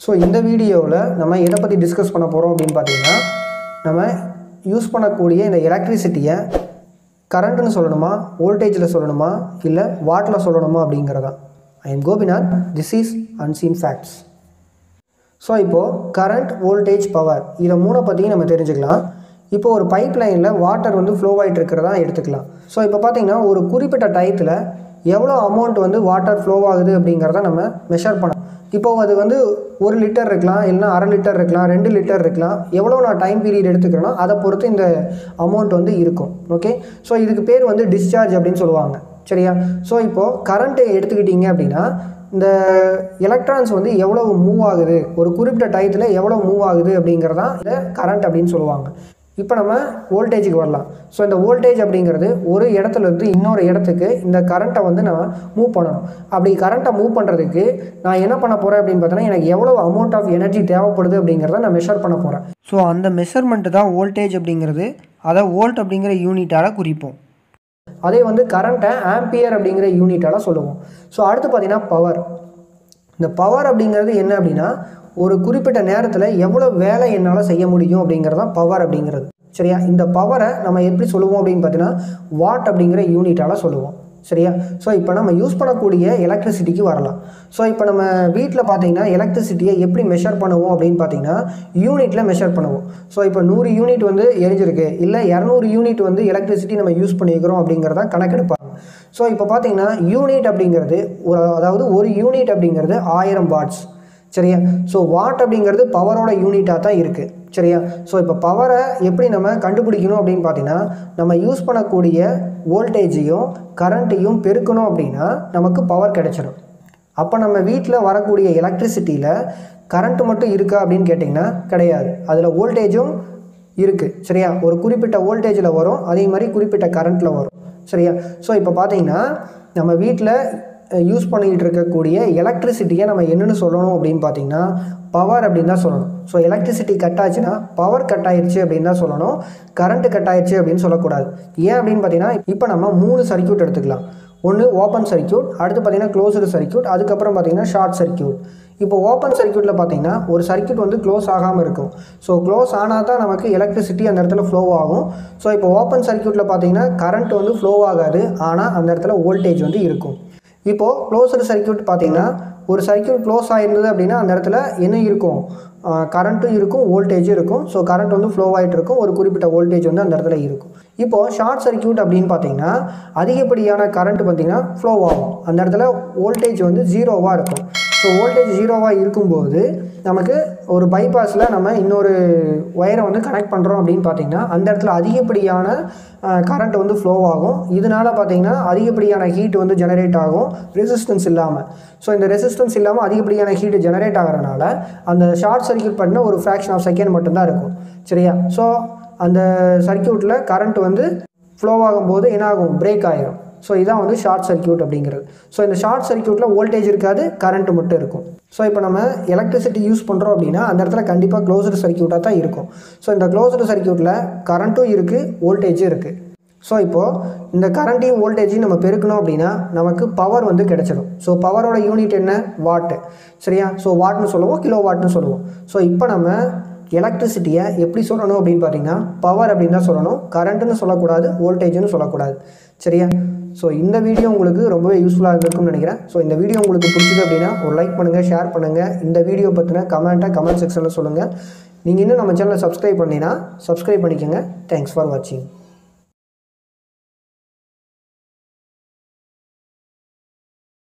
So இந்த வீடியோவில் நம்ம எதை பற்றி டிஸ்கஸ் பண்ண போகிறோம் அப்படின்னு பார்த்தீங்கன்னா நம்ம யூஸ் பண்ணக்கூடிய இந்த எலக்ட்ரிசிட்டியை கரண்ட்டுன்னு சொல்லணுமா வோல்டேஜில் சொல்லணுமா இல்லை வாட்டில் சொல்லணுமா அப்படிங்கிறதா I am Gopinath this is unseen facts so இப்போது கரண்ட் வோல்டேஜ் பவர் இதை மூணை பற்றியும் நம்ம தெரிஞ்சுக்கலாம். இப்போ ஒரு பைப் லைனில் வாட்டர் வந்து ஃப்ளோ ஆகிட்டு இருக்கிறதா எடுத்துக்கலாம். ஸோ இப்போ பார்த்திங்கன்னா ஒரு குறிப்பிட்ட டயத்தில் எவ்வளோ அமௌண்ட் வந்து வாட்டர் ஃப்ளோ ஆகுது அப்படிங்கிறத நம்ம மெஷர் பண்ணலாம். இப்போ அது வந்து ஒரு லிட்டர் இருக்கலாம் இல்லைனா அரை லிட்டர் இருக்கலாம் ரெண்டு லிட்டர் இருக்கலாம். எவ்வளோ நான் டைம் பீரியட் எடுத்துக்கிறேனோ அதை பொறுத்து இந்த அமௌண்ட் வந்து இருக்கும். ஓகே ஸோ இதுக்கு பேர் வந்து டிஸ்சார்ஜ் அப்படின்னு சொல்லுவாங்க. சரியா? ஸோ இப்போது கரண்ட்டு எடுத்துக்கிட்டிங்க அப்படின்னா இந்த எலக்ட்ரான்ஸ் வந்து எவ்வளோ மூவ் ஆகுது? ஒரு குறிப்பிட்ட டயத்தில் எவ்வளோ மூவ் ஆகுது அப்படிங்கிறதான் இதை கரண்ட் அப்படின்னு சொல்லுவாங்க. இப்போ நம்ம வோல்டேஜுக்கு வரலாம். ஸோ இந்த வோல்டேஜ் அப்படிங்கிறது ஒரு இடத்துல இருந்து இன்னொரு இடத்துக்கு இந்த கரண்ட்டை வந்து நம்ம மூவ் பண்ணணும். அப்படி கரண்ட்டை மூவ் பண்ணுறதுக்கு நான் என்ன பண்ண போகிறேன் அப்படின்னு பார்த்தோன்னா எனக்கு எவ்வளோ அமௌண்ட் ஆஃப் எனர்ஜி தேவைப்படுது அப்படிங்கிறத நான் மெஷர் பண்ண போகிறேன் ஸோ அந்த மெஷர்மெண்ட்டு தான் வோல்டேஜ் அப்படிங்கிறது. அதை வோல்ட் அப்படிங்கிற யூனிட்டால் குறிப்போம். அதே வந்து கரண்ட்டை ஆம்பியர் அப்படிங்கிற யூனிட்டால் சொல்லுவோம். ஸோ அடுத்து பார்த்தீங்கன்னா பவர் இந்த பவர் அப்படிங்கிறது என்ன அப்படின்னா ஒரு குறிப்பிட்ட நேரத்தில் எவ்வளோ வேலை என்னால் செய்ய முடியும் அப்படிங்கிறது தான் பவர் அப்படிங்கிறது. சரியா? இந்த பவரை நம்ம எப்படி சொல்லுவோம் அப்படின்னு பார்த்தீங்கன்னா வாட் அப்படிங்கிற யூனிட்டால் சொல்லுவோம். சரியா? ஸோ இப்போ நம்ம யூஸ் பண்ணக்கூடிய எலக்ட்ரிசிட்டிக்கு வரலாம். ஸோ இப்போ நம்ம வீட்டில் பார்த்தீங்கன்னா எலக்ட்ரிசிட்டியை எப்படி மெஷர் பண்ணுவோம் அப்படின்னு பார்த்தீங்கன்னா யூனிட்டில் மெஷர் பண்ணுவோம். ஸோ இப்போ நூறு யூனிட் வந்து எரிஞ்சிருக்கு. இல்லை இரநூறு யூனிட் வந்து எலக்ட்ரிசிட்டி நம்ம யூஸ் பண்ணியிருக்கிறோம் அப்படிங்கிறத கணக்கெடுப்பாங்க. ஸோ இப்போ பார்த்தீங்கன்னா யூனிட் அப்படிங்கிறது ஒரு அதாவது ஒரு யூனிட் அப்படிங்கிறது ஆயிரம் வாட்ஸ் சரியா? ஸோ வாட் அப்படிங்கிறது பவரோட யூனிட்டாக தான் இருக்குது சரியா? ஸோ இப்போ பவரை எப்படி நம்ம கண்டுபிடிக்கணும் அப்படின்னு பார்த்தீங்கன்னா நம்ம யூஸ் பண்ணக்கூடிய வோல்டேஜையும் கரண்ட்டையும் பெருக்கணும் அப்படின்னா நமக்கு பவர் கிடைச்சிடும் அப்போ நம்ம வீட்டில் வரக்கூடிய எலக்ட்ரிசிட்டியில் கரண்ட்டு மட்டும் இருக்கா அப்படின்னு கேட்டிங்கன்னா கிடையாது. அதில் வோல்டேஜும் இருக்குது சரியா? ஒரு குறிப்பிட்ட வோல்டேஜில் வரும் அதே மாதிரி குறிப்பிட்ட கரண்ட்டில் வரும் சரியா? ஸோ இப்போ பார்த்தீங்கன்னா நம்ம வீட்டில் யூஸ் பண்ணிக்கிட்டு இருக்கக்கூடிய எலக்ட்ரிசிட்டியை நம்ம என்னென்னு சொல்லணும் அப்படின்னு பார்த்தீங்கன்னா பவர் அப்படின்னு தான் சொல்லணும். ஸோ எலக்ட்ரிசிட்டி கட் ஆச்சுன்னா பவர் கட் ஆயிடுச்சு அப்படின்னு தான் சொல்லணும். கரண்ட்டு கட் ஆயிடுச்சு அப்படின்னு சொல்லக்கூடாது. ஏன் அப்படின்னு பார்த்தீங்கன்னா இப்போ நம்ம மூணு சர்க்கியூட் எடுத்துக்கலாம். ஒன்று ஓப்பன் சர்க்கியூட் அடுத்து பார்த்தீங்கன்னா க்ளோஸ்டு சர்க்கியூட் அதுக்கப்புறம் பார்த்தீங்கன்னா ஷார்ட் சர்க்கியூட் இப்போ ஓப்பன் சர்க்கியூட்டில் பார்த்தீங்கன்னா ஒரு சர்க்கியூட் வந்து க்ளோஸ் ஆகாமல் இருக்கும். ஸோ க்ளோஸ் ஆனால் தான் நமக்கு எலக்ட்ரிசிட்டி அந்த இடத்துல ஃப்ளோ ஆகும். ஸோ இப்போ ஓப்பன் சர்க்கியூட்டில் பார்த்தீங்கன்னா கரண்ட் வந்து ஃப்ளோ ஆகாது. ஆனால் அந்த இடத்துல வோல்டேஜ் வந்து இருக்கும். இப்போது க்ளோஸ்டு சர்க்கியூட் பார்த்தீங்கன்னா ஒரு சர்க்கியூட் க்ளோஸ் ஆகிருந்தது அப்படின்னா அந்த இடத்துல என்ன இருக்கும்? கரண்ட்டும் இருக்கும் வோல்டேஜும் இருக்கும். ஸோ கரண்ட் வந்து ஃப்ளோ ஆகிட்டு இருக்கும். ஒரு குறிப்பிட்ட வோல்டேஜ் வந்து அந்த இடத்துல இருக்கும். இப்போது ஷார்ட் சர்க்கியூட் அப்படின்னு பார்த்தீங்கன்னா அதிகப்படியான கரண்ட் பார்த்திங்கன்னா ஃப்ளோ ஆகும். அந்த இடத்துல வோல்டேஜ் வந்து ஜீரோவாக இருக்கும். ஸோ வோல்டேஜ் ஜீரோவாக இருக்கும்போது நமக்கு ஒரு பைபாஸில் நம்ம இன்னொரு ஒயரை வந்து கனெக்ட் பண்ணுறோம் அப்படின்னு பார்த்தீங்கன்னா அந்த இடத்துல அதிகப்படியான கரண்ட் வந்து ஃப்ளோ ஆகும். இதனால் பார்த்தீங்கன்னா அதிகப்படியான ஹீட் வந்து ஜெனரேட் ஆகும். ரெசிஸ்டன்ஸ் இல்லாமல் ஸோ இந்த ரெசிஸ்டன்ஸ் இல்லாமல் அதிகப்படியான ஹீட் ஜெனரேட் ஆகிறனால அந்த ஷார்ட் சர்க்கியூட் பண்ண ஒரு ஃப்ராக்ஷன் ஆஃப் செகண்ட் மட்டும்தான் இருக்கும். சரியா? ஸோ அந்த சர்க்கியூட்டில் கரண்ட் வந்து ஃப்ளோ ஆகும்போது என்ன ஆகும் பிரேக் ஆகிரும் ஸோ இதான் வந்து ஷார்ட் சர்க்கியூட் அப்படிங்கிறது. ஸோ இந்த ஷார்ட் சர்க்கியூட்டில் வோல்டேஜ் இருக்காது கரண்ட் மட்டும் இருக்கும். ஸோ இப்போ நம்ம எலக்ட்ரிசிட்டி யூஸ் பண்ணுறோம் அப்படின்னா அந்த இடத்துல கண்டிப்பாக க்ளோஸ்டு சர்க்கியூட்டாக தான் இருக்கும். ஸோ இந்த க்ளோஸ்டு சர்க்கியூட்டில் கரண்ட்டும் இருக்குது வோல்டேஜும் இருக்குது ஸோ இப்போது இந்த கரண்ட்டையும் வோல்டேஜையும் நம்ம பெருக்கணும் அப்படின்னா நமக்கு பவர் வந்து கிடைச்சிடும். ஸோ பவரோட யூனிட் என்ன? வாட்டு சரியா? ஸோ வாட்னு சொல்லுவோம் கிலோ வாட்னு சொல்லுவோம். ஸோ இப்போ நம்ம எலக்ட்ரிசிட்டியை எப்படி சொல்லணும் அப்படின்னு பார்த்தீங்கன்னா பவர் அப்படின்னு தான் சொல்லணும். கரண்ட்டுன்னு சொல்லக்கூடாது வோல்டேஜ்னு சொல்லக்கூடாது. சரியா? ஸோ இந்த வீடியோ உங்களுக்கு ரொம்பவே யூஸ்ஃபுல்லாக இருக்கும்னு நினைக்கிறேன். ஸோ இந்த வீடியோ உங்களுக்கு பிடிச்சது அப்படின்னா ஒரு லைக் பண்ணுங்கள் ஷேர் பண்ணுங்கள் இந்த வீடியோ பற்றின கமெண்ட்டை கமெண்ட் செக்ஷனில் சொல்லுங்கள் நீங்கள் இன்னும் நம்ம சேனலை சப்ஸ்கிரைப் பண்ணினா சப்ஸ்கிரைப் பண்ணிக்கோங்க. தேங்க்ஸ் ஃபார் வாட்சிங்